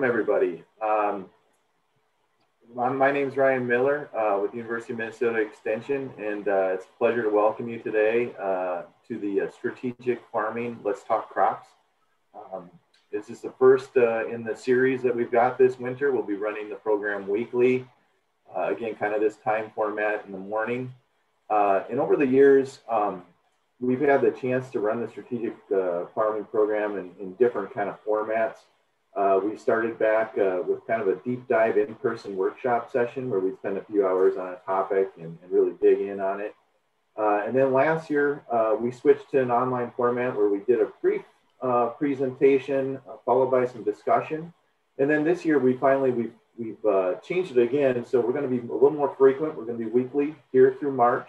welcome everybody. Um, my name is Ryan Miller uh, with the University of Minnesota Extension, and uh, it's a pleasure to welcome you today uh, to the uh, Strategic Farming Let's Talk Crops. Um, this is the first uh, in the series that we've got this winter. We'll be running the program weekly, uh, again, kind of this time format in the morning. and over the years, um, we've had the chance to run the Strategic Farming program in, in different kind of formats. Uh, we started back uh, with kind of a deep dive in-person workshop session where we spend a few hours on a topic and, and really dig in on it. Uh, and then last year, uh, we switched to an online format where we did a brief uh, presentation uh, followed by some discussion. And then this year, we finally, we've, we've changed it again. So we're gonna be a little more frequent. We're gonna be weekly here through March.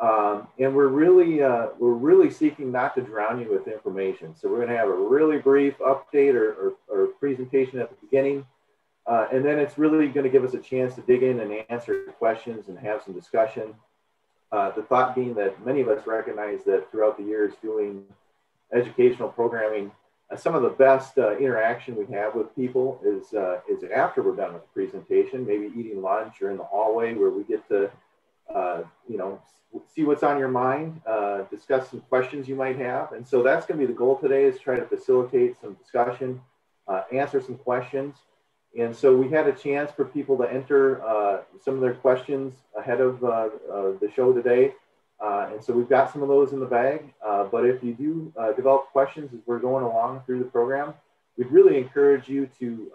Um, and we're really uh, we're really seeking not to drown you with information. So we're going to have a really brief update or, or, or presentation at the beginning, uh, and then it's really going to give us a chance to dig in and answer questions and have some discussion. Uh, the thought being that many of us recognize that throughout the years doing educational programming, uh, some of the best uh, interaction we have with people is uh, is after we're done with the presentation, maybe eating lunch or in the hallway where we get to you know see what's on your mind, uh, discuss some questions you might have. And so that's going to be the goal today is try to facilitate some discussion, uh, answer some questions. And so we had a chance for people to enter uh, some of their questions ahead of uh, the show today. Uh, and so we've got some of those in the bag. Uh, but if you do develop questions as we're going along through the program, we'd really encourage you to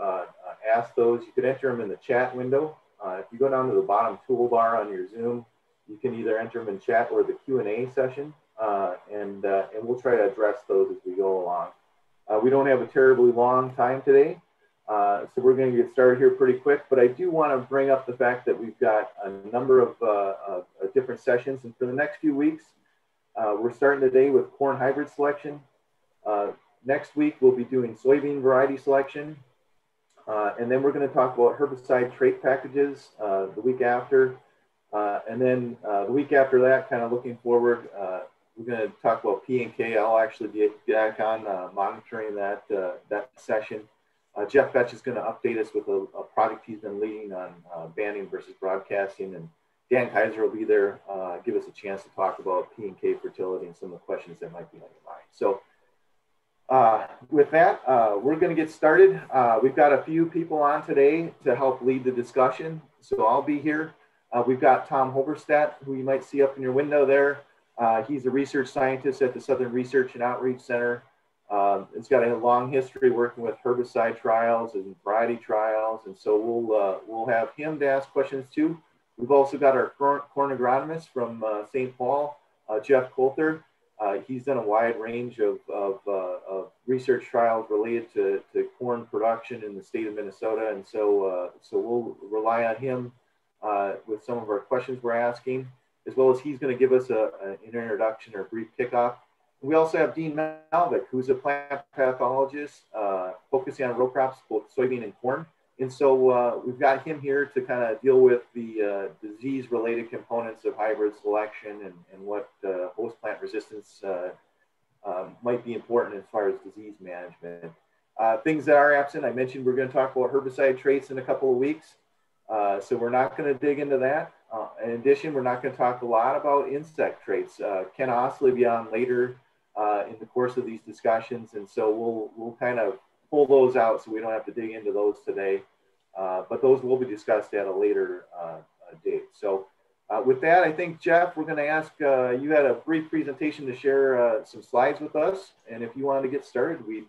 ask those. You could enter them in the chat window. If you go down to the bottom toolbar on your Zoom, you can either enter them in chat or the Q&A session, uh, and, uh, and we'll try to address those as we go along. Uh, we don't have a terribly long time today, uh, so we're going to get started here pretty quick, but I do want to bring up the fact that we've got a number of, uh, of different sessions, and for the next few weeks, uh, we're starting today with corn hybrid selection. next week, we'll be doing soybean variety selection, and then we're going to talk about herbicide trait packages the week after, uh, and then uh, the week after that, kind of looking forward, uh, we're going to talk about P and K. I'll actually be back on uh, monitoring that uh, that session. Uh, Jeff Vetsch is going to update us with a, a, project he's been leading on banding versus broadcasting, and Dan Kaiser will be there, give us a chance to talk about P and K fertility and some of the questions that might be on your mind. So. With that, we're going to get started. we've got a few people on today to help lead the discussion. So I'll be here. Uh, we've got Tom Hoverstad, who you might see up in your window there. Uh, he's a research scientist at the Southern Research and Outreach Center. Um, it's got a long history working with herbicide trials and variety trials, and so we'll uh, we'll have him to ask questions too. We've also got our corn, corn agronomist from uh, St. Paul, uh, Jeff Coulter. Uh, he's done a wide range of, of, of, research trials related to, to corn production in the state of Minnesota, and so so we'll rely on him uh, with some of our questions we're asking, as well as he's going to give us a, an introduction or a brief kickoff. We also have Dean Malvick, who's a plant pathologist uh, focusing on row crops, both soybean and corn. And so uh, we've got him here to kind of deal with the uh, disease related components of hybrid selection and, and what uh, host plant resistance uh, um, might be important as far as disease management. Uh, things that are absent, I mentioned we're going to talk about herbicide traits in a couple of weeks. Uh, so we're not going to dig into that. In addition, we're not going to talk a lot about insect traits. Ken Oss will be on later in the course of these discussions, and so we'll we'll kind of pull those out so we don't have to dig into those today. Uh, but those will be discussed at a later date. So with that, I think Jeff, we're going to ask you had a brief presentation to share some slides with us, and if you wanted to get started, we'd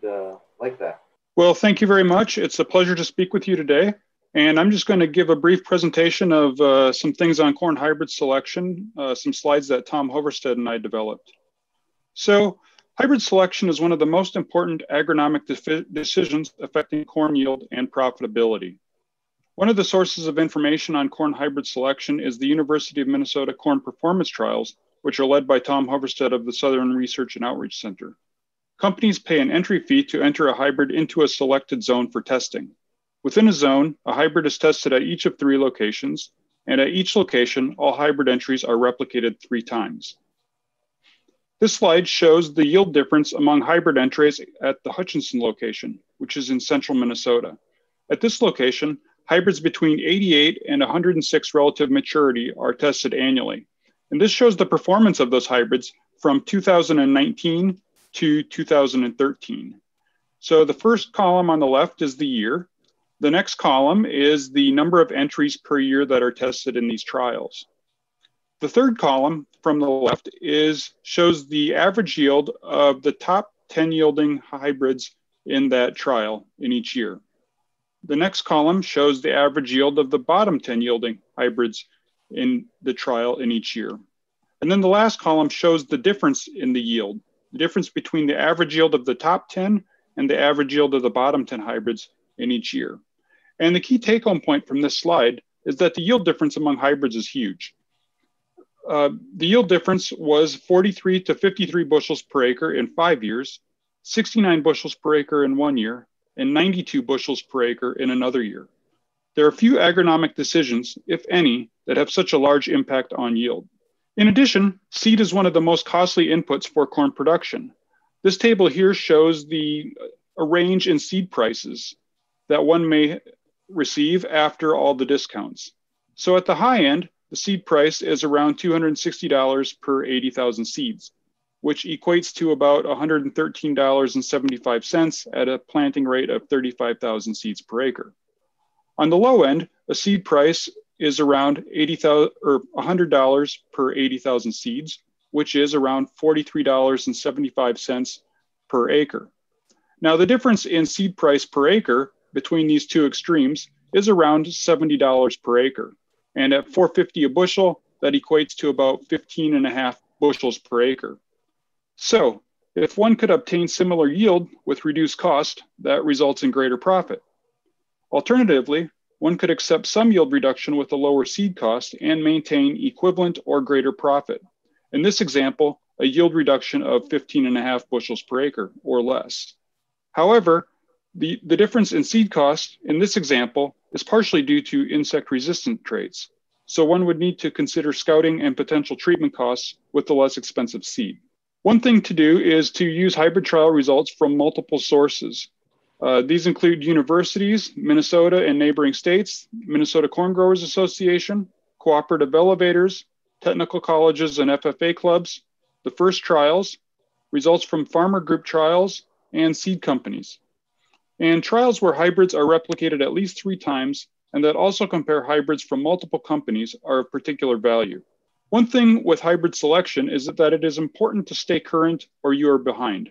like that. Well, thank you very much. It's a pleasure to speak with you today. And I'm just going to give a brief presentation of uh, some things on corn hybrid selection, uh, some slides that Tom Hoverstad and I developed. So hybrid selection is one of the most important agronomic de decisions affecting corn yield and profitability. One of the sources of information on corn hybrid selection is the University of Minnesota Corn Performance Trials, which are led by Tom Hoverstad of the Southern Research and Outreach Center. Companies pay an entry fee to enter a hybrid into a selected zone for testing. Within a zone, a hybrid is tested at each of three locations, and at each location, all hybrid entries are replicated three times. This slide shows the yield difference among hybrid entries at the Hutchinson location. which is in central Minnesota. At this location, hybrids between 88 and 106 relative maturity are tested annually. And this shows the performance of those hybrids from 2019 to 2013. So the first column on the left is the year. The next column is the number of entries per year that are tested in these trials. The third column from the left is shows the average yield of the top 10 yielding hybrids in that trial in each year. The next column shows the average yield of the bottom 10 yielding hybrids in the trial in each year. And then the last column shows the difference in the yield, the difference between the average yield of the top 10 and the average yield of the bottom 10 hybrids in each year. And the key take home point from this slide is that the yield difference among hybrids is huge. Uh, the yield difference was 43 to 53 bushels per acre in five years, 69 bushels per acre in one year, and 92 bushels per acre in another year. There are few agronomic decisions, if any, that have such a large impact on yield. In addition, seed is one of the most costly inputs for corn production. This table here shows the uh, a range in seed prices that one may receive after all the discounts. So at the high end, the seed price is around $260 per 80,000 seeds, which equates to about $113.75 at a planting rate of 35,000 seeds per acre. On the low end, a seed price is around 80,000 or $100 per 80,000 seeds, which is around $43.75 per acre. Now, the difference in seed price per acre between these two extremes is around $70 per acre. And at 450 a bushel, that equates to about 15 and a half bushels per acre. So if one could obtain similar yield with reduced cost, that results in greater profit. Alternatively, one could accept some yield reduction with a lower seed cost and maintain equivalent or greater profit. In this example, a yield reduction of 15 and a half bushels per acre or less. However, the, the difference in seed cost in this example is partially due to insect resistant traits. So one would need to consider scouting and potential treatment costs with the less expensive seed. One thing to do is to use hybrid trial results from multiple sources. Uh, these include universities, Minnesota and neighboring states, Minnesota Corn Growers Association, cooperative elevators, technical colleges and FFA clubs, the first trials, results from farmer group trials, and seed companies and trials where hybrids are replicated at least three times and that also compare hybrids from multiple companies are of particular value. One thing with hybrid selection is that it is important to stay current or you are behind.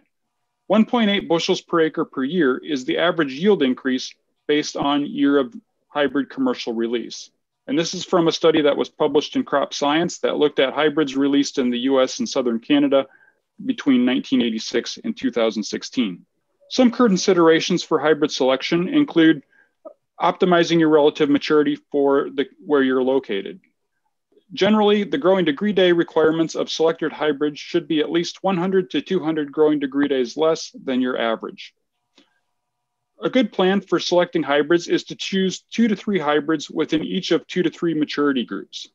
1.8 bushels per acre per year is the average yield increase based on year of hybrid commercial release. And this is from a study that was published in Crop Science that looked at hybrids released in the US and Southern Canada between 1986 and 2016. Some considerations for hybrid selection include optimizing your relative maturity for the, where you're located. Generally, the growing degree day requirements of selected hybrids should be at least 100 to 200 growing degree days less than your average. A good plan for selecting hybrids is to choose two to three hybrids within each of two to three maturity groups.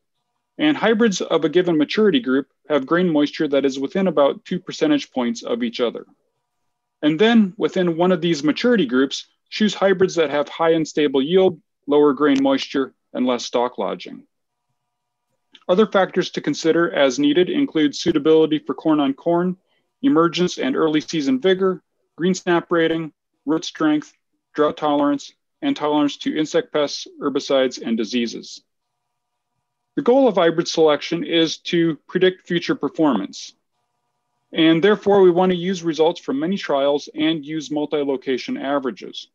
And hybrids of a given maturity group have grain moisture that is within about two percentage points of each other. And then within one of these maturity groups, choose hybrids that have high and stable yield, lower grain moisture, and less stalk lodging. Other factors to consider as needed include suitability for corn on corn, emergence and early season vigor, green snap rating, root strength, drought tolerance, and tolerance to insect pests, herbicides, and diseases. The goal of hybrid selection is to predict future performance. And therefore, we want to use results from many trials and use multi-location averages.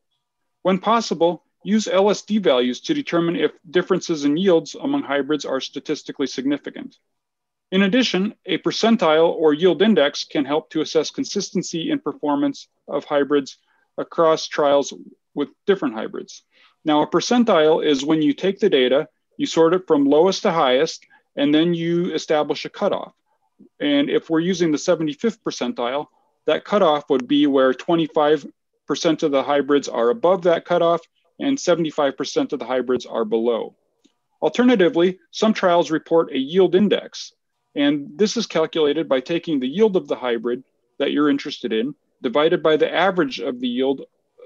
When possible, use LSD values to determine if differences in yields among hybrids are statistically significant. In addition, a percentile or yield index can help to assess consistency in performance of hybrids across trials with different hybrids. Now, a percentile is when you take the data, you sort it from lowest to highest, and then you establish a cutoff. And if we're using the 75th percentile, that cutoff would be where 25% of the hybrids are above that cutoff and 75% of the hybrids are below. Alternatively, some trials report a yield index, and this is calculated by taking the yield of the hybrid that you're interested in divided by the average of the yield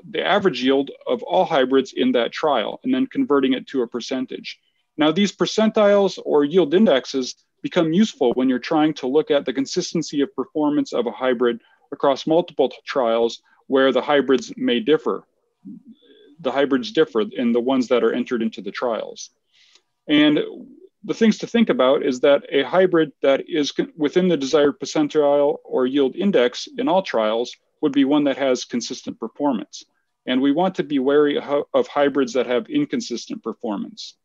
the average yield of all hybrids in that trial and then converting it to a percentage. Now, these percentiles or yield indexes become useful when you're trying to look at the consistency of performance of a hybrid across multiple trials where the hybrids may differ. The hybrids differ in the ones that are entered into the trials. And the things to think about is that a hybrid that is within the desired percentile or yield index in all trials would be one that has consistent performance. And we want to be wary of hybrids that have inconsistent performance.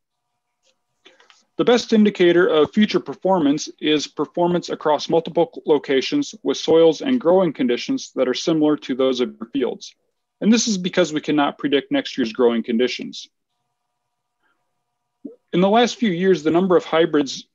The best indicator of future performance is performance across multiple locations with soils and growing conditions that are similar to those of your fields. And this is because we cannot predict next year's growing conditions. In the last few years, the number of hybrids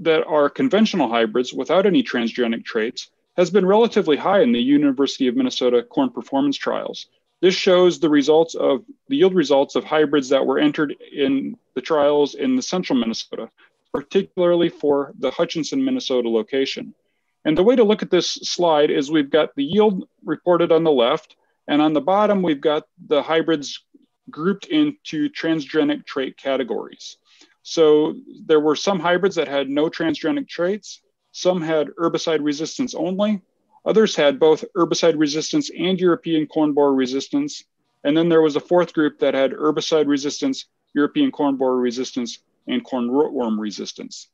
that are conventional hybrids without any transgenic traits has been relatively high in the University of Minnesota corn performance trials, this shows the results of the yield results of hybrids that were entered in the trials in the central Minnesota, particularly for the Hutchinson, Minnesota location. And the way to look at this slide is we've got the yield reported on the left, and on the bottom, we've got the hybrids grouped into transgenic trait categories. So there were some hybrids that had no transgenic traits, some had herbicide resistance only, Others had both herbicide resistance and European corn borer resistance. And then there was a fourth group that had herbicide resistance, European corn borer resistance, and corn rootworm resistance.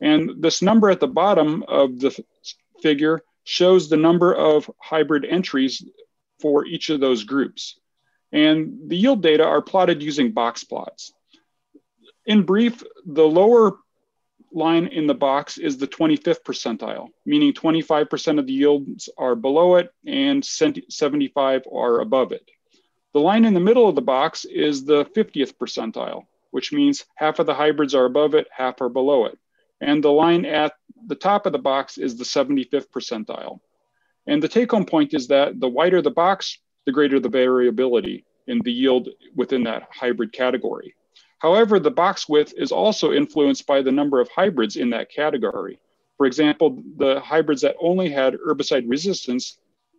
And this number at the bottom of the figure shows the number of hybrid entries for each of those groups. And the yield data are plotted using box plots. In brief, the lower line in the box is the 25th percentile, meaning 25% of the yields are below it and 75 are above it. The line in the middle of the box is the 50th percentile, which means half of the hybrids are above it, half are below it. And the line at the top of the box is the 75th percentile. And the take home point is that the wider the box, the greater the variability in the yield within that hybrid category. However, the box width is also influenced by the number of hybrids in that category. For example, the hybrids that only had herbicide resistance,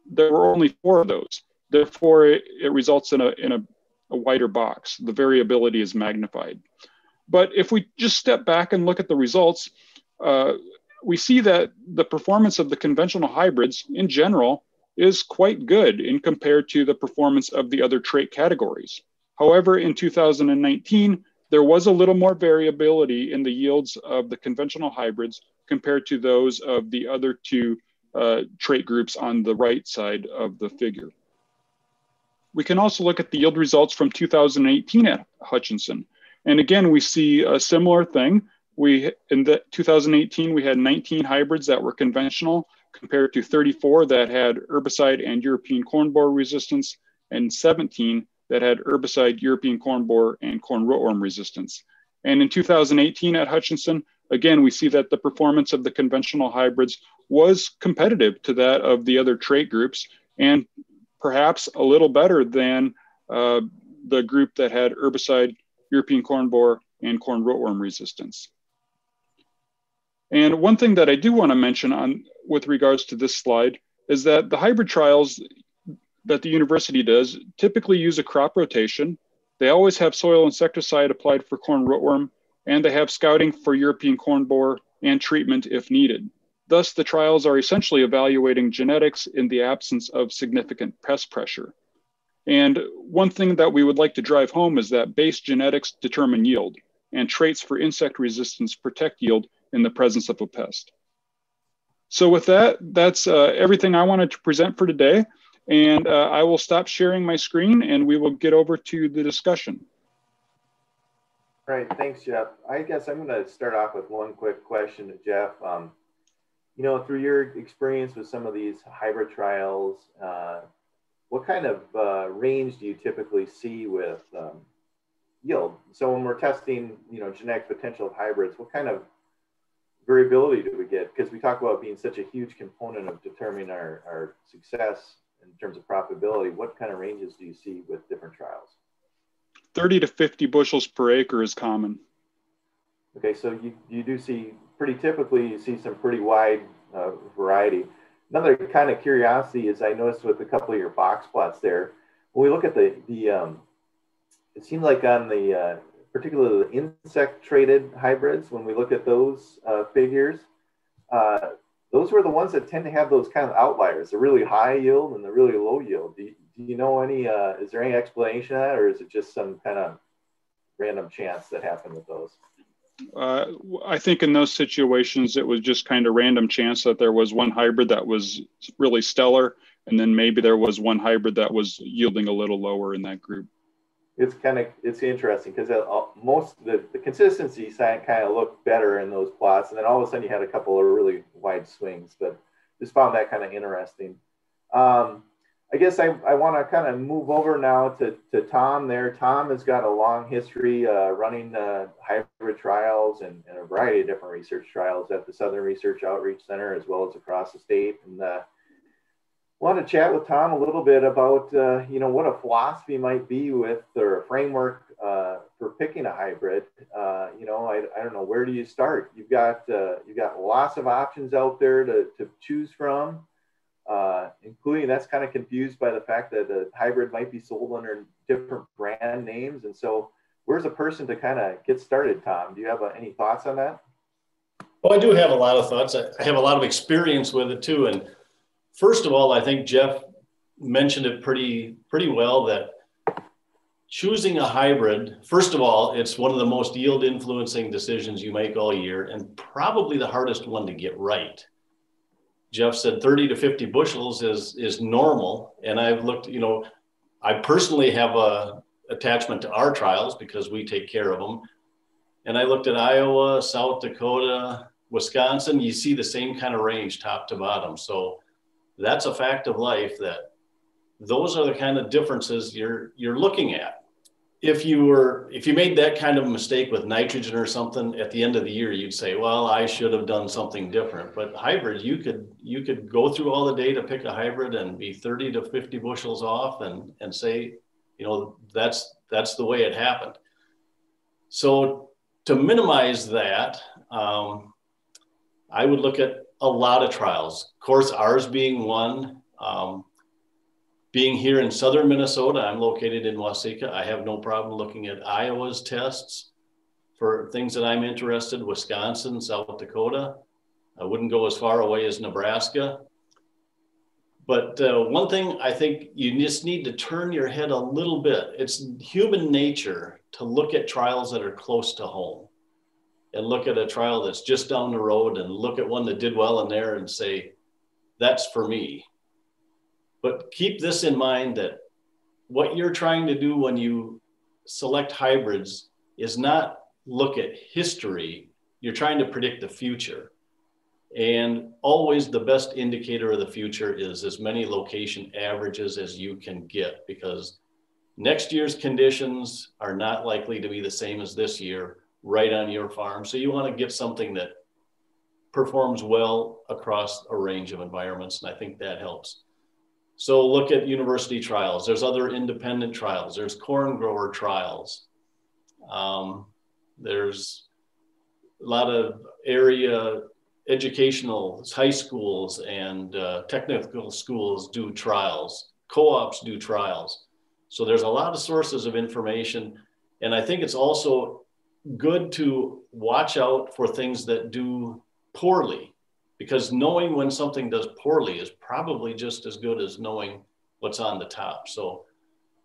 there were only four of those. Therefore, it, results in, a, in a, a wider box. The variability is magnified. But if we just step back and look at the results, uh, we see that the performance of the conventional hybrids in general is quite good in compared to the performance of the other trait categories. However, in 2019, there was a little more variability in the yields of the conventional hybrids compared to those of the other two uh, trait groups on the right side of the figure. We can also look at the yield results from 2018 at Hutchinson. And again, we see a similar thing. We in the 2018, we had 19 hybrids that were conventional compared to 34 that had herbicide and European corn borer resistance and 17 that had herbicide, European corn borer, and corn rootworm resistance. And in 2018 at Hutchinson, again, we see that the performance of the conventional hybrids was competitive to that of the other trait groups and perhaps a little better than uh, the group that had herbicide, European corn borer, and corn rootworm resistance. And one thing that I do want to mention on with regards to this slide is that the hybrid trials that the university does typically use a crop rotation. They always have soil insecticide applied for corn rootworm, and they have scouting for European corn borer and treatment if needed. Thus, the trials are essentially evaluating genetics in the absence of significant pest pressure. And one thing that we would like to drive home is that base genetics determine yield, and traits for insect resistance protect yield in the presence of a pest. So with that, that's uh, everything I wanted to present for today. And uh, I will stop sharing my screen and we will get over to the discussion. All right, thanks, Jeff. I guess I'm going to start off with one quick question to Jeff. Um, you know, through your experience with some of these hybrid trials, uh, what kind of uh, range do you typically see with um, yield? So when we're testing, you know, genetic potential of hybrids, what kind of variability do we get? Because we talk about being such a huge component of determining our, our success in terms of profitability, what kind of ranges do you see with different trials? 30 to 50 bushels per acre is common. Okay, so you, you do see pretty typically you see some pretty wide uh, variety. Another kind of curiosity is I noticed with a couple of your box plots there, when we look at the, the um, it seems like on the, uh, particularly the insect traited hybrids, when we look at those uh, figures, uh, those were the ones that tend to have those kind of outliers, the really high yield and the really low yield. Do you, do you know any, uh, is there any explanation of that or is it just some kind of random chance that happened with those? Uh, I think in those situations, it was just kind of random chance that there was one hybrid that was really stellar, and then maybe there was one hybrid that was yielding a little lower in that group. It's kind of it's interesting because uh, most the, the consistency kind of looked better in those plots, and then all of a sudden you had a couple of really wide swings. But just found that kind of interesting. Um, I guess I, I want to kind of move over now to, to Tom there. Tom has got a long history uh, running uh, hybrid trials and, and, a variety of different research trials at the Southern Research Outreach Center as well as across the state. And uh, want to chat with Tom a little bit about, uh, you know, what a philosophy might be with or a framework uh, for picking a hybrid. Uh, you know, I, I don't know, where do you start? You've got, you've got lots of options out there to, to choose from uh, including that's kind of confused by the fact that the hybrid might be sold under different brand names. And so, where's a person to kind of get started, Tom? Do you have uh, any thoughts on that? Well, I do have a lot of thoughts. I have a lot of experience with it too. And first of all, I think Jeff mentioned it pretty pretty well that choosing a hybrid, first of all, it's one of the most yield influencing decisions you make all year and probably the hardest one to get right. Jeff said 30 to 50 bushels is is normal. And I've looked, you know, I personally have a attachment to our trials because we take care of them. And I looked at Iowa, South Dakota, Wisconsin, you see the same kind of range top to bottom. So that's a fact of life that those are the kind of differences you're you're looking at. If you were if you made that kind of mistake with nitrogen or something at the end of the year you'd say well i should have done something different. But hybrid you could you could go through all the data pick a hybrid and be 30 to 50 bushels off and and say you know that's that's the way it happened. So to minimize that um, i would look at a lot of trials of course ours being one um, being here in southern Minnesota, I'm located in Waseca. I have no problem looking at Iowa's tests for things that I'm interested, Wisconsin, South Dakota. I wouldn't go as far away as Nebraska. But uh, one thing I think you just need to turn your head a little bit. It's human nature to look at trials that are close to home and look at a trial that's just down the road and look at one that did well in there and say, that's for me. But keep this in mind that what you're trying to do when you select hybrids is not look at history, you're trying to predict the future. And always the best indicator of the future is as many location averages as you can get because next year's conditions are not likely to be the same as this year right on your farm. So you want to get something that performs well across a range of environments. And I think that helps. So look at university trials. There's other independent trials. There's corn grower trials. Um, there's a lot of area educational high schools and uh, technical schools do trials. Co-ops do trials. So there's a lot of sources of information. And I think it's also good to watch out for things that do poorly because knowing when something does poorly is probably just as good as knowing what's on the top. So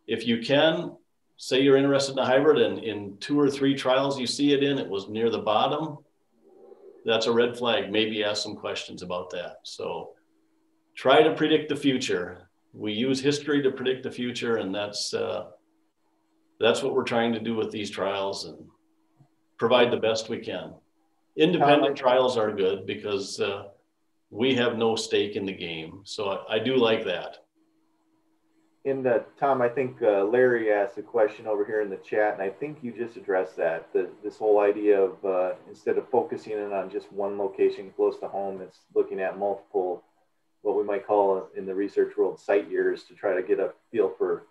if you can say you're interested in a hybrid and in two or three trials you see it in, it was near the bottom, that's a red flag. Maybe ask some questions about that. So try to predict the future. We use history to predict the future, and that's uh, that's what we're trying to do with these trials and provide the best we can. Independent trials are good because uh, we have no stake in the game. So I, I do like that. In the Tom, I think uh, Larry asked a question over here in the chat, and I think you just addressed that. The, this whole idea of uh, instead of focusing in on just one location close to home, it's looking at multiple, what we might call in the research world, site years to try to get a feel for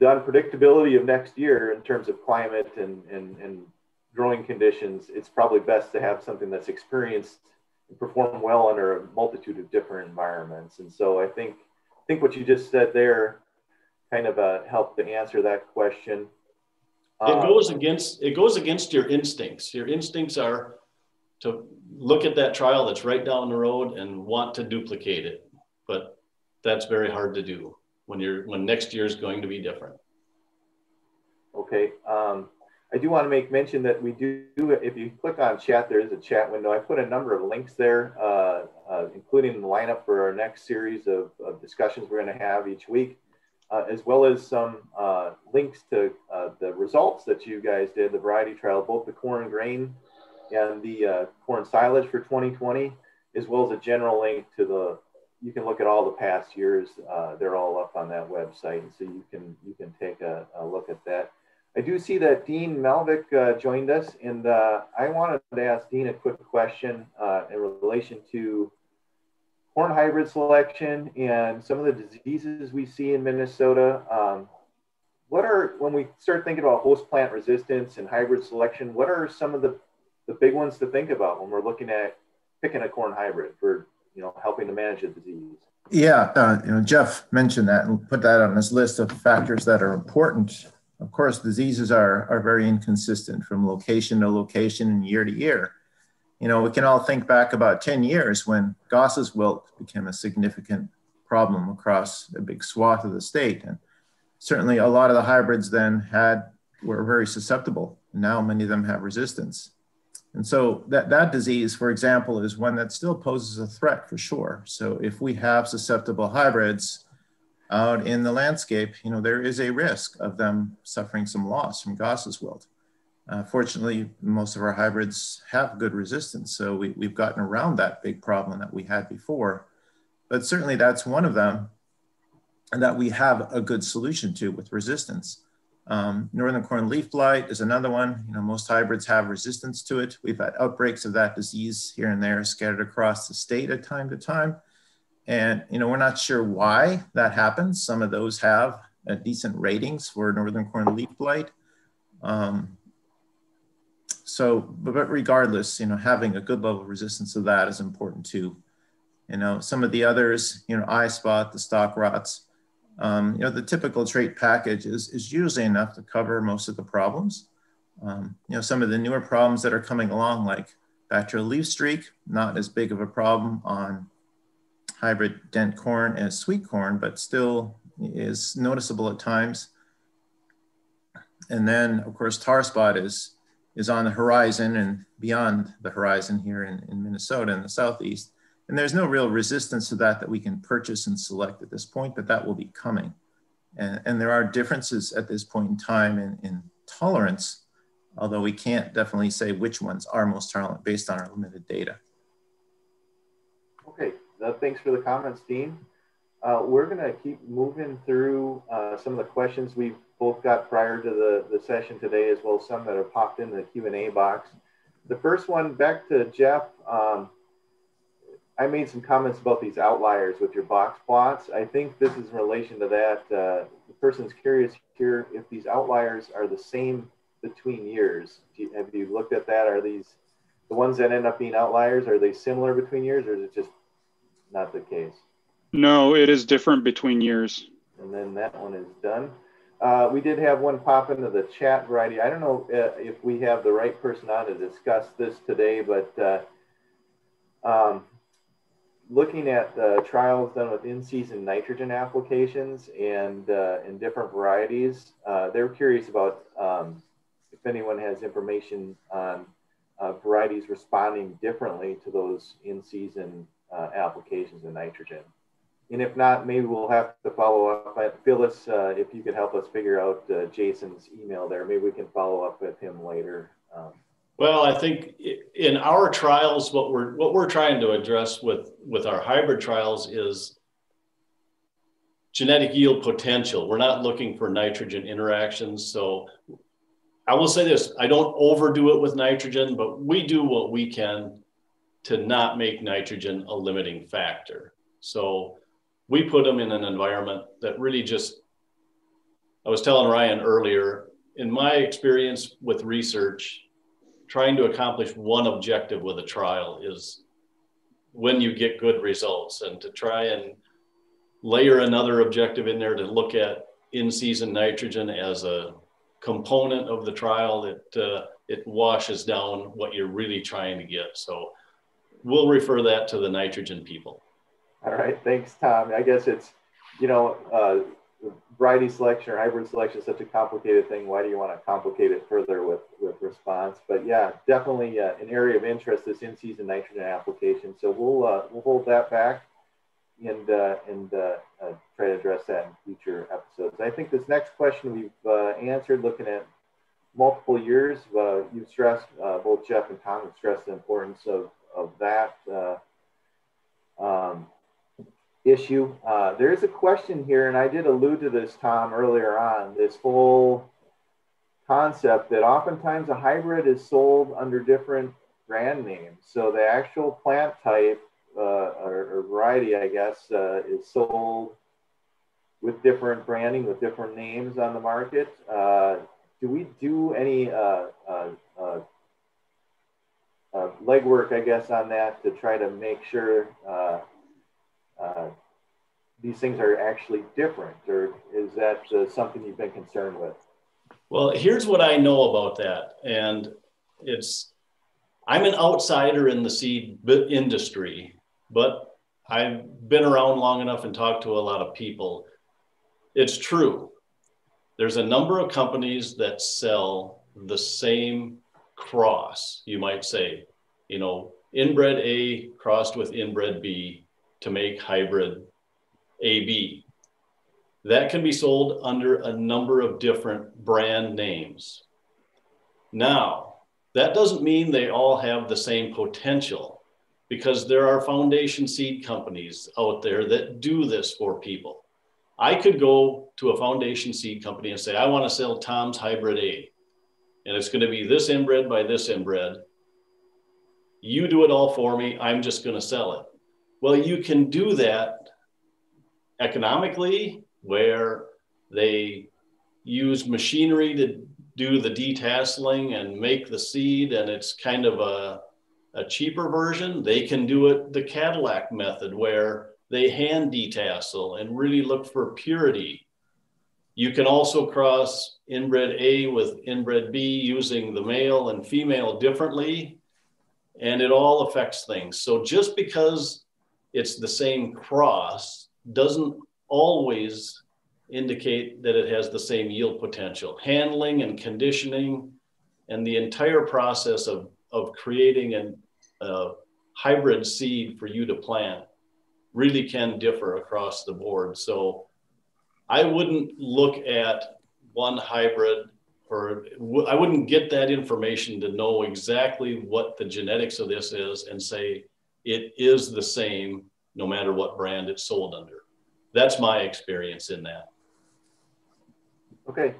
the unpredictability of next year in terms of climate and, and, and growing conditions, it's probably best to have something that's experienced and perform well under a multitude of different environments. And so I think I think what you just said there kind of uh, help to answer that question. It um, goes against it goes against your instincts. Your instincts are to look at that trial that's right down the road and want to duplicate it, but that's very hard to do when you're when next year is going to be different. Okay. Um, I do want to make mention that we do, if you click on chat, there is a chat window. I put a number of links there, uh, uh, including the lineup for our next series of, of discussions we're going to have each week, uh, as well as some uh, links to uh, the results that you guys did, the variety trial, both the corn grain and the uh, corn silage for 2020, as well as a general link to the, you can look at all the past years. they're all up on that website. And so you can, you can take a, a look at that. I do see that Dean Malvick uh, joined us, and uh, I wanted to ask Dean a quick question uh, in relation to corn hybrid selection and some of the diseases we see in Minnesota. Um, what are, when we start thinking about host plant resistance and hybrid selection, what are some of the, the big ones to think about when we're looking at picking a corn hybrid for, you know, helping to manage a disease? Yeah, uh, you know, Jeff mentioned that and put that on his list of factors that are important of course, diseases are, are very inconsistent from location to location and year to year. You know, we can all think back about 10 years when Goss's wilt became a significant problem across a big swath of the state. And certainly a lot of the hybrids then had were very susceptible. Now many of them have resistance. And so that, that disease, for example, is one that still poses a threat for sure. So if we have susceptible hybrids, out in the landscape, you know, there is a risk of them suffering some loss from Goss's wilt. Uh, fortunately, most of our hybrids have good resistance, so we, we've gotten around that big problem that we had before. But certainly that's one of them and that we have a good solution to with resistance. Um, Northern corn leaf blight is another one. You know, most hybrids have resistance to it. We've had outbreaks of that disease here and there scattered across the state at time to time. And, you know, we're not sure why that happens. Some of those have uh, decent ratings for northern corn leaf blight. Um, so, but, but regardless, you know, having a good level of resistance to that is important too. You know, some of the others, you know, eye spot, the stalk rots, um, you know, the typical trait package is, is usually enough to cover most of the problems. Um, you know, some of the newer problems that are coming along, like bacterial leaf streak, not as big of a problem on hybrid dent corn as sweet corn, but still is noticeable at times. And then, of course, tar spot is, is on the horizon and beyond the horizon here in, in Minnesota in the southeast. And there's no real resistance to that that we can purchase and select at this point, but that will be coming. And, and there are differences at this point in time in, in tolerance, although we can't definitely say which ones are most tolerant based on our limited data. Uh, thanks for the comments, Dean. Uh, we're going to keep moving through uh, some of the questions we've both got prior to the, the session today, as well as some that have popped in the Q&A box. The first one, back to Jeff. Um, I made some comments about these outliers with your box plots. I think this is in relation to that. Uh, the person's curious here if these outliers are the same between years. You, have you looked at that? Are these the ones that end up being outliers? Are they similar between years, or is it just not the case. No, it is different between years. And then that one is done. Uh, we did have one pop into the chat variety. I don't know uh, if we have the right person on to discuss this today, but uh, um, looking at the trials done with in-season nitrogen applications and uh, in different varieties, uh, they're curious about um, if anyone has information on uh, varieties responding differently to those in-season uh, applications of nitrogen. And if not, maybe we'll have to follow up. Phyllis, uh, if you could help us figure out uh, Jason's email there, maybe we can follow up with him later. Um, well, I think in our trials, what we're what we're trying to address with with our hybrid trials is genetic yield potential. We're not looking for nitrogen interactions. So I will say this: I don't overdo it with nitrogen, but we do what we can to not make nitrogen a limiting factor. So we put them in an environment that really just, I was telling Ryan earlier, in my experience with research, trying to accomplish one objective with a trial is when you get good results and to try and layer another objective in there to look at in-season nitrogen as a component of the trial, it, uh, it washes down what you're really trying to get. So we'll refer that to the nitrogen people. All right, thanks, Tom. I guess it's, you know, uh, variety selection or hybrid selection is such a complicated thing. Why do you want to complicate it further with, with response? But yeah, definitely uh, an area of interest is in-season nitrogen application. So we'll uh, we'll hold that back and uh, and uh, uh, try to address that in future episodes. I think this next question we've uh, answered looking at multiple years. you've stressed both Jeff and Tom have stressed the importance of of that. Um, issue. Uh, there is a question here, and I did allude to this, Tom, earlier on this whole concept that oftentimes a hybrid is sold under different brand names. So the actual plant type uh, or, or, variety, I guess, uh, is sold with different branding, with different names on the market. Uh, do we do any uh, uh, legwork, I guess, on that to try to make sure uh, these things are actually different, or is that uh, something you've been concerned with? Well, here's what I know about that, and it's I'm an outsider in the seed industry, but I've been around long enough and talked to a lot of people. It's true. There's a number of companies that sell the same cross, you might say, you know, inbred A crossed with inbred B to make hybrid AB. That can be sold under a number of different brand names. Now, that doesn't mean they all have the same potential because there are foundation seed companies out there that do this for people. I could go to a foundation seed company and say, I want to sell Tom's Hybrid A, and it's going to be this inbred by this inbred. You do it all for me. I'm just going to sell it. Well, you can do that economically, where they use machinery to do the detasseling and make the seed, and it's kind of a, a cheaper version. They can do it the Cadillac method, where they hand detassel and really look for purity. You can also cross inbred A with inbred B using the male and female differently, and it all affects things. So just because it's the same cross doesn't always indicate that it has the same yield potential. Handling and conditioning and the entire process of, of creating an, a hybrid seed for you to plant really can differ across the board. So I wouldn't look at one hybrid or I wouldn't get that information to know exactly what the genetics of this is and say, it is the same no matter what brand it's sold under. That's my experience in that. Okay.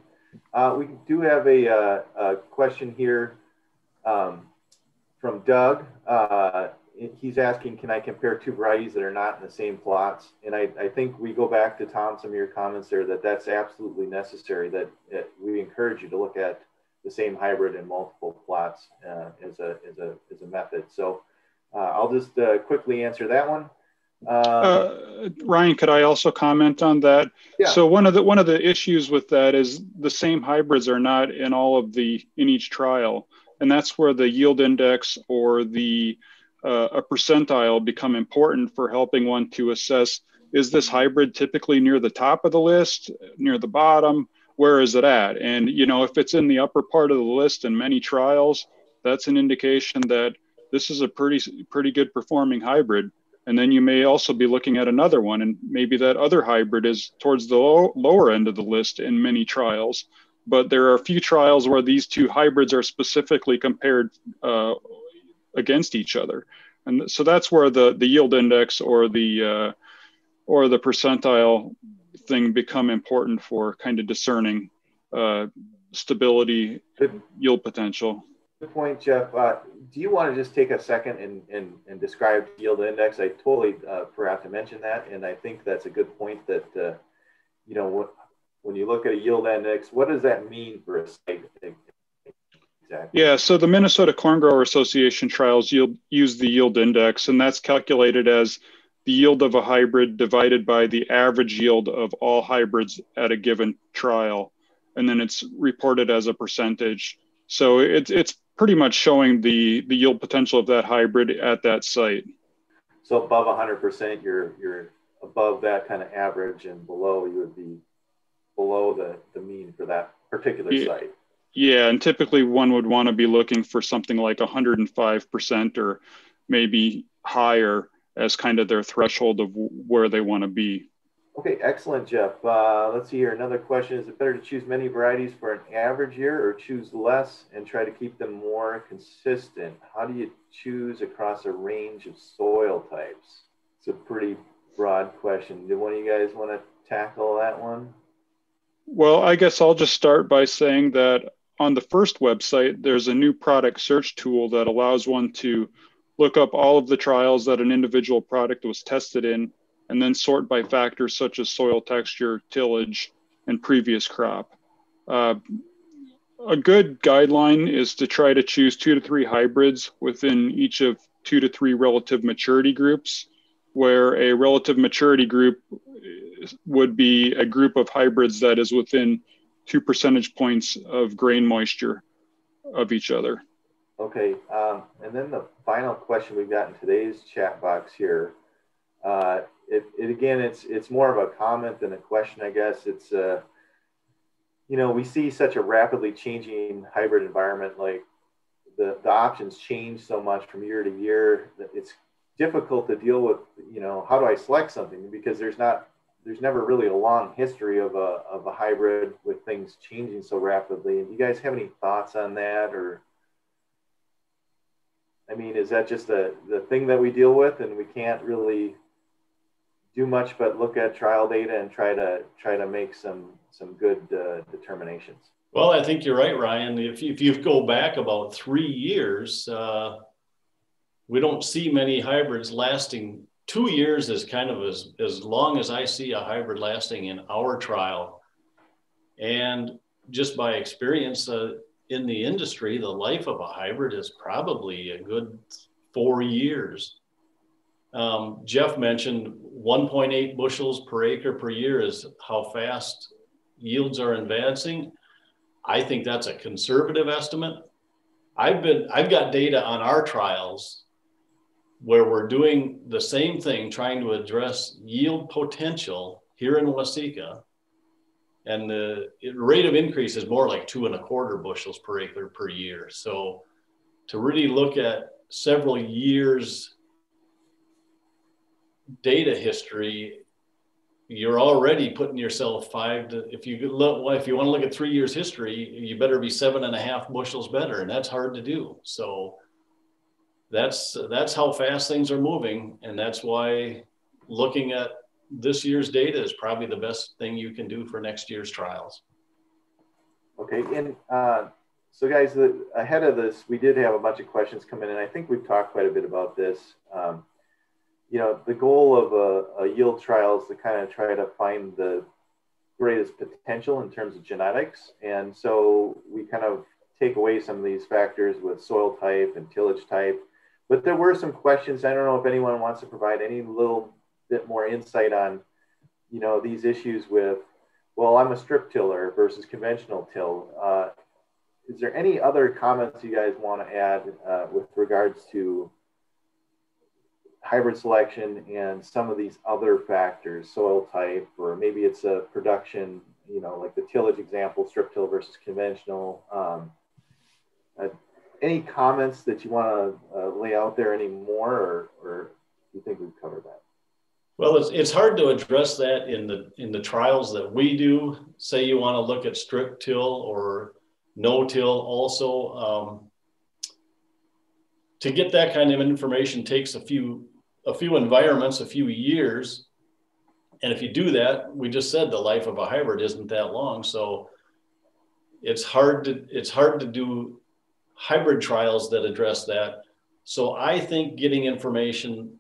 Uh, we do have a, uh, a question here um, from Doug. Uh, he's asking, can I compare two varieties that are not in the same plots? And I, I think we go back to Tom, some of your comments there, that that's absolutely necessary, that we encourage you to look at the same hybrid in multiple plots uh, as, a, as, a, as a method. So uh, I'll just uh, quickly answer that one. Uh, Ryan, could I also comment on that? Yeah. So one of the one of the issues with that is the same hybrids are not in all of the in each trial, and that's where the yield index or the uh, a percentile become important for helping one to assess is this hybrid typically near the top of the list, near the bottom, where is it at? And you know if it's in the upper part of the list in many trials, that's an indication that this is a pretty pretty good performing hybrid and then you may also be looking at another one, and maybe that other hybrid is towards the low, lower end of the list in many trials. But there are a few trials where these two hybrids are specifically compared uh, against each other, and so that's where the the yield index or the uh, or the percentile thing become important for kind of discerning uh, stability, yield potential. Good point, Jeff. Uh, do you want to just take a second and, and, and describe yield index? I totally uh, forgot to mention that, and I think that's a good point. That uh, you know, when you look at a yield index, what does that mean for a site? Exactly. Yeah, so the Minnesota Corn Grower Association trials yield, use the yield index, and that's calculated as the yield of a hybrid divided by the average yield of all hybrids at a given trial. And then it's reported as a percentage. So it's, it's pretty much showing the, the yield potential of that hybrid at that site. So above 100%, you're, you're above that kind of average and below you would be below the, the mean for that particular yeah. site. Yeah, and typically one would want to be looking for something like 105% or maybe higher as kind of their threshold of where they want to be. Okay, excellent, Jeff. Uh, let's see here. Another question Is it better to choose many varieties for an average year or choose less and try to keep them more consistent? How do you choose across a range of soil types? It's a pretty broad question. Do one of you guys want to tackle that one? Well, I guess I'll just start by saying that on the FIRST website, there's a new product search tool that allows one to look up all of the trials that an individual product was tested in, and then sort by factors such as soil texture, tillage, and previous crop. Uh, a good guideline is to try to choose two to three hybrids within each of two to three relative maturity groups, where a relative maturity group would be a group of hybrids that is within two percentage points of grain moisture of each other. Okay, um, and then the final question we've got in today's chat box here. Uh, it, it, again, it's it's more of a comment than a question, I guess. It's uh, you know we see such a rapidly changing hybrid environment, like the the options change so much from year to year that it's difficult to deal with. You know, how do I select something because there's not there's never really a long history of a of a hybrid with things changing so rapidly. And you guys have any thoughts on that or? I mean, is that just a, the thing that we deal with and we can't really do much but look at trial data and try to try to make some some good uh, determinations? Well, I think you're right, Ryan. If you, if you go back about three years, uh, we don't see many hybrids lasting. Two years is kind of as, as long as I see a hybrid lasting in our trial. And just by experience, uh, in the industry, the life of a hybrid is probably a good four years. Um, Jeff mentioned 1.8 bushels per acre per year is how fast yields are advancing. I think that's a conservative estimate. I've been I've got data on our trials where we're doing the same thing, trying to address yield potential here in Waseca and the rate of increase is more like two and a quarter bushels per acre per year. So to really look at several years data history, you're already putting yourself five to if you look well, if you want to look at three years history, you better be seven and a half bushels better, and that's hard to do. So that's that's how fast things are moving, and that's why looking at this year's data is probably the best thing you can do for next year's trials. Okay, and uh, so guys, the, ahead of this, we did have a bunch of questions come in, and I think we've talked quite a bit about this. Um, you know, the goal of a, a, yield trial is to kind of try to find the greatest potential in terms of genetics, and so we kind of take away some of these factors with soil type and tillage type. But there were some questions. I don't know if anyone wants to provide any little bit more insight on, you know, these issues with, well, I'm a strip tiller versus conventional till. Uh, is there any other comments you guys want to add uh, with regards to hybrid selection and some of these other factors, soil type, or maybe it's a production, you know, like the tillage example, strip till versus conventional. Um, any comments that you want to uh, lay out there anymore, or, or do you think we've covered that? Well, it's, it's hard to address that in the in the trials that we do. Say you want to look at strip till or no till also. Um, to get that kind of information takes a few a few environments, a few years. And if you do that, we just said the life of a hybrid isn't that long. So it's hard to it's hard to do hybrid trials that address that. So I think getting information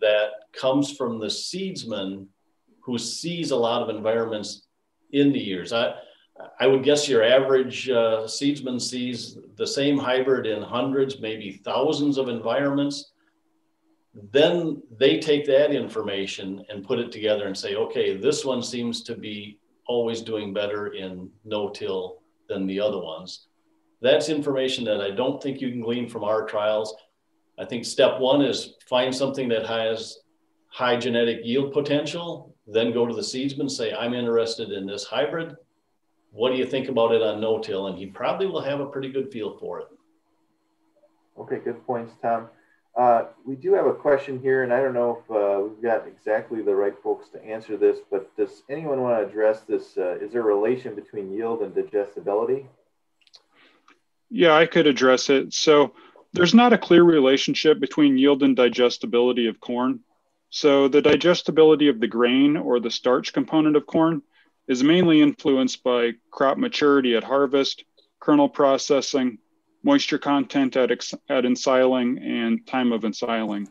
that comes from the seedsman who sees a lot of environments in the years. I, I would guess your average uh, seedsman sees the same hybrid in hundreds, maybe thousands of environments. then they take that information and put it together and say, okay, this one seems to be always doing better in no-till than the other ones. That's information that I don't think you can glean from our trials. I think step one is find something that has high genetic yield potential, then go to the seedsman, say, I'm interested in this hybrid. What do you think about it on no-till? And he probably will have a pretty good feel for it. Okay, good points, Tom. Uh, we do have a question here, and I don't know if uh, we've got exactly the right folks to answer this, but does anyone want to address this? Uh, is there a relation between yield and digestibility? Yeah, I could address it. So there's not a clear relationship between yield and digestibility of corn. So the digestibility of the grain or the starch component of corn is mainly influenced by crop maturity at harvest, kernel processing, moisture content at, at ensiling, and time of ensiling.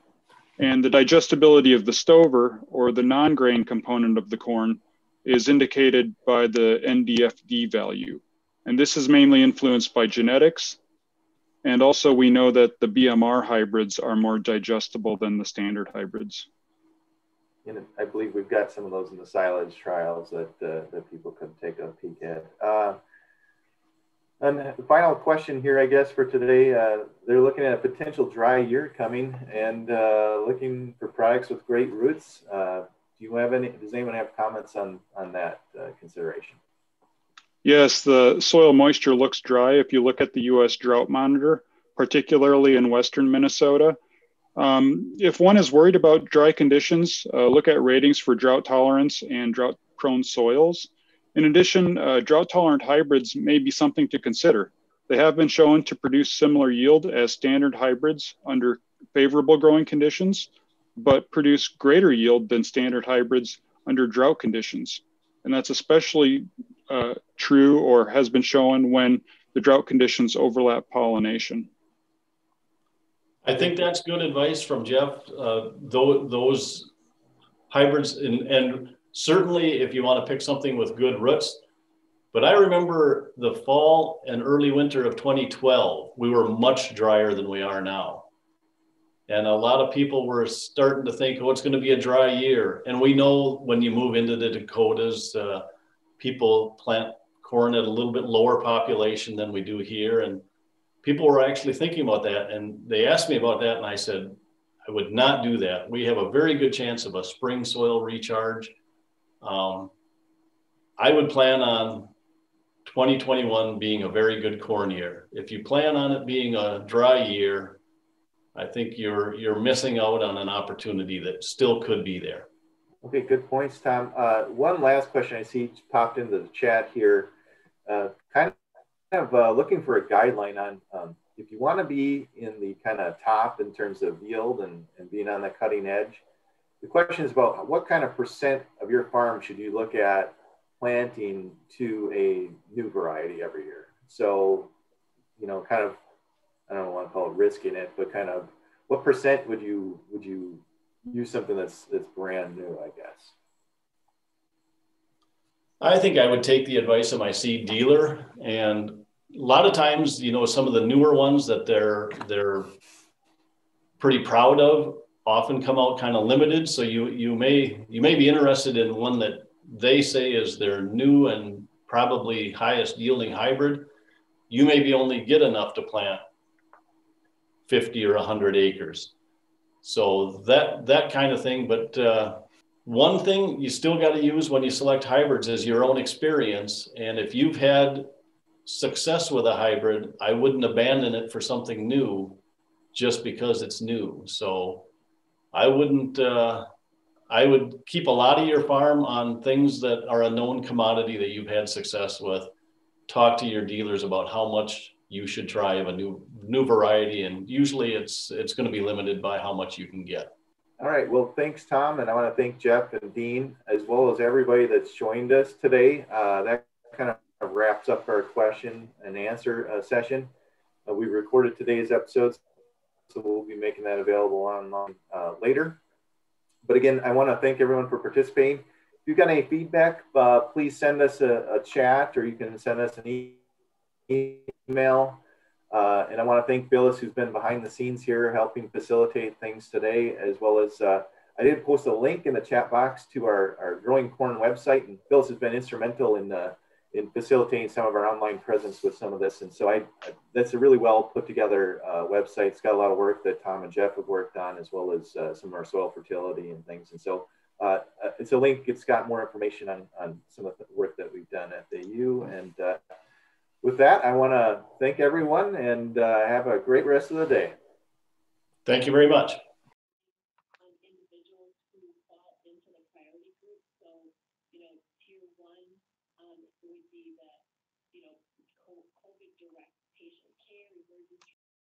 And the digestibility of the stover, or the non-grain component of the corn, is indicated by the NDFD value. And this is mainly influenced by genetics. And also we know that the BMR hybrids are more digestible than the standard hybrids. And I believe we've got some of those in the silage trials that, uh, that people could take a peek at. Uh, and the final question here, I guess, for today, uh, they're looking at a potential dry year coming and uh, looking for products with great roots. Uh, do you have any, does anyone have comments on, on that uh, consideration? Yes, the soil moisture looks dry if you look at the US drought monitor, particularly in Western Minnesota. Um, if one is worried about dry conditions, uh, look at ratings for drought tolerance and drought prone soils. In addition, uh, drought tolerant hybrids may be something to consider. They have been shown to produce similar yield as standard hybrids under favorable growing conditions, but produce greater yield than standard hybrids under drought conditions. And that's especially uh, true or has been shown when the drought conditions overlap pollination. I think that's good advice from Jeff. Uh, those hybrids, and, and certainly if you want to pick something with good roots. But I remember the fall and early winter of 2012, we were much drier than we are now. And a lot of people were starting to think, oh, it's going to be a dry year. And we know when you move into the Dakotas, uh, people plant corn at a little bit lower population than we do here. And people were actually thinking about that. And they asked me about that. And I said, I would not do that. We have a very good chance of a spring soil recharge um, I would plan on 2021 being a very good corn year. If you plan on it being a dry year, I think you're you're missing out on an opportunity that still could be there. Okay, good points, Tom. Uh, one last question I see popped into the chat here. Uh, kind of uh, looking for a guideline on um, if you want to be in the kind of top in terms of yield and, and being on the cutting edge, the question is about what kind of percent of your farm should you look at planting to a new variety every year. So, you know, kind of, I don't want to call it risking it, but kind of what percent would you, would you use something that's, that's brand new, I guess? I think I would take the advice of my seed dealer and a lot of times, you know, some of the newer ones that they're, they're pretty proud of often come out kind of limited. So you you may you may be interested in one that they say is their new and probably highest yielding hybrid. You maybe only get enough to plant 50 or 100 acres. So that that kind of thing. But uh, one thing you still got to use when you select hybrids is your own experience. And if you've had success with a hybrid, I wouldn't abandon it for something new just because it's new. So I wouldn't. Uh, I would keep a lot of your farm on things that are a known commodity that you've had success with. Talk to your dealers about how much you should try a new new variety, and usually it's it's going to be limited by how much you can get. All right. Well, thanks, Tom, and I want to thank Jeff and Dean as well as everybody that's joined us today. Uh, that kind of wraps up our question and answer uh, session. Uh, we recorded today's episodes so we'll be making that available online uh, later. But again, I want to thank everyone for participating. If you've got any feedback, uh, please send us a, a, chat or you can send us an e email. Uh, and I want to thank Phyllis, who's been behind the scenes here helping facilitate things today, as well as uh, I did post a link in the chat box to our, our Growing Corn website, and Phyllis has been instrumental in uh, in facilitating some of our online presence with some of this. And so I, that's a really well put together uh, website. It's got a lot of work that Tom and Jeff have worked on, as well as uh, some of our soil fertility and things. And so uh, uh it's a link. It's got more information on, on some of the work that we've done at the U. And uh, with that, I want to thank everyone and uh, have a great rest of the day. Thank you very much.